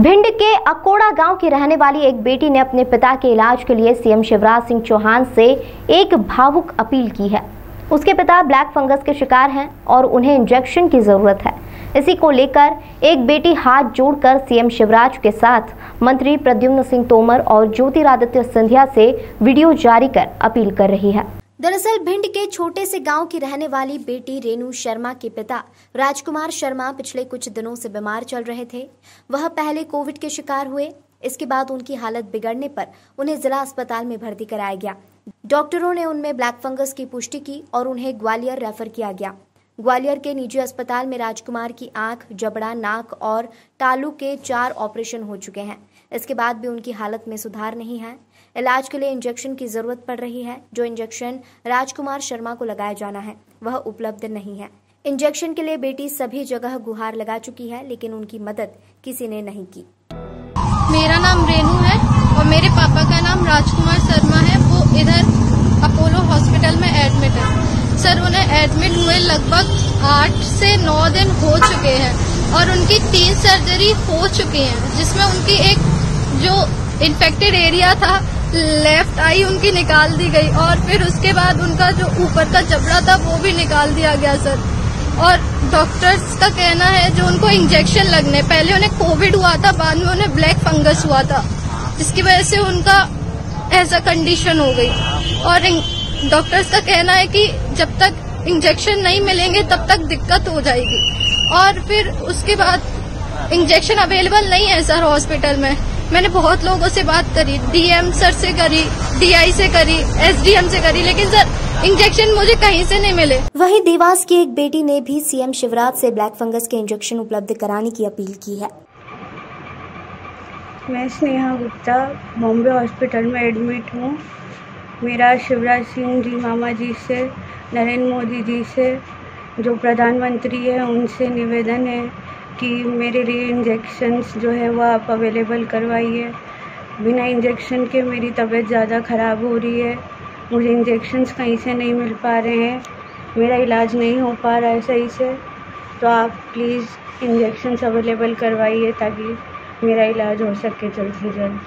भिंड के अकोड़ा गाँव की रहने वाली एक बेटी ने अपने पिता के इलाज के लिए सीएम शिवराज सिंह चौहान से एक भावुक अपील की है। उसके पिता ब्लैक फंगस के शिकार हैं और उन्हें इंजेक्शन की ज़रूरत है। इसी को लेकर एक बेटी हाथ जोड़कर सीएम शिवराज के साथ मंत्री प्रद्युम्न सिंह तोमर और ज्योतिरादित्य सिंधिया से वीडियो जारी कर अपील कर रही है। दरअसल भिंड के छोटे से गाँव की रहने वाली बेटी रेनू शर्मा के पिता राजकुमार शर्मा पिछले कुछ दिनों से बीमार चल रहे थे। वह पहले कोविड के शिकार हुए, इसके बाद उनकी हालत बिगड़ने पर उन्हें जिला अस्पताल में भर्ती कराया गया। डॉक्टरों ने उनमें ब्लैक फंगस की पुष्टि की और उन्हें ग्वालियर रेफर किया गया। ग्वालियर के निजी अस्पताल में राजकुमार की आँख, जबड़ा, नाक और तालू के चार ऑपरेशन हो चुके हैं। इसके बाद भी उनकी हालत में सुधार नहीं है। इलाज के लिए इंजेक्शन की ज़रूरत पड़ रही है। जो इंजेक्शन राजकुमार शर्मा को लगाया जाना है, वह उपलब्ध नहीं है। इंजेक्शन के लिए बेटी सभी जगह गुहार लगा चुकी है, लेकिन उनकी मदद किसी ने नहीं की। मेरा नाम रेनू है और मेरे पापा का नाम राजकुमार शर्मा है। वो इधर अपोलो हॉस्पिटल में एडमिट है सर, उन्हें एडमिट हुए लगभग आठ से नौ दिन हो चुके हैं और उनकी तीन सर्जरी हो चुकी हैं, जिसमें उनकी एक जो इन्फेक्टेड एरिया था लेफ़्ट आई उनकी निकाल दी गई और फिर उसके बाद उनका जो ऊपर का जबड़ा था, वो भी निकाल दिया गया, सर। और डॉक्टर्स का कहना है जो उनको इंजेक्शन लगने, पहले उन्हें कोविड हुआ था, बाद में उन्हें ब्लैक फंगस हुआ था। जिसकी वजह से उनका ऐसा कंडीशन हो गई। और डॉक्टर्स का कहना है कि जब तक इंजेक्शन नहीं मिलेंगे तब तक दिक्कत हो जाएगी। और फिर उसके बाद इंजेक्शन अवेलेबल नहीं है सर हॉस्पिटल में। मैंने बहुत लोगों से बात करी डीएम सर से करी डीआई से करी एसडीएम से करी लेकिन सर इंजेक्शन मुझे कहीं से नहीं मिले। वहीं देवास की एक बेटी ने भी सीएम शिवराज से ब्लैक फंगस के इंजेक्शन उपलब्ध कराने की अपील की है। मैं स्नेहा गुप्ता बॉम्बे हॉस्पिटल में एडमिट हूँ। मेरा शिवराज सिंह जी मामा जी से, नरेंद्र मोदी जी से, जो प्रधानमंत्री है, उनसे निवेदन है कि मेरे लिए इंजेक्शन्स जो है, वो आप अवेलेबल करवाइए। बिना इंजेक्शन के मेरी तबीयत ज़्यादा ख़राब हो रही है। मुझे इंजेक्शन्स कहीं से नहीं मिल पा रहे हैं। मेरा इलाज नहीं हो पा रहा है सही से। तो आप प्लीज़ इंजेक्शन्स अवेलेबल करवाइए ताकि मेरा इलाज हो सके जल्द से जल्द।